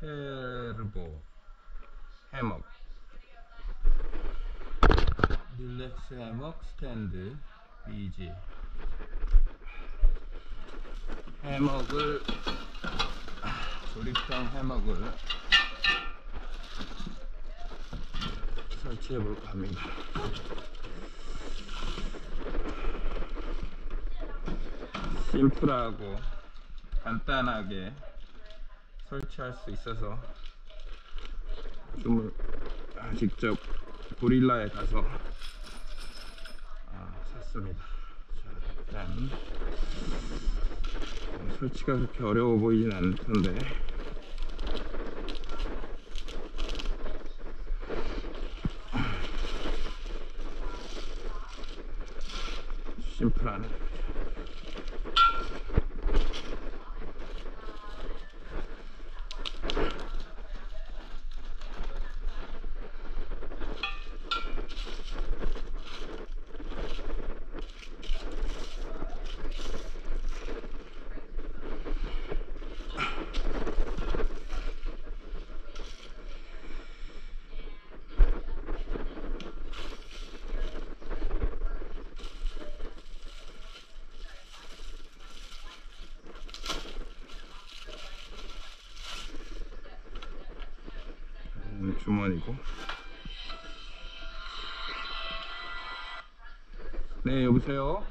테르보 해먹 릴렉스 해먹 스탠드 비지 해먹을 조립형 해먹을 설치해 볼까 합니다. 심플하고 간단하게 설치할 수 있어서 좀 직접 고릴라에 가서 아, 샀습니다. 자, 일단 어, 설치가 그렇게 어려워 보이진 않던데 심플하네. 주머니고. 네, 여보세요?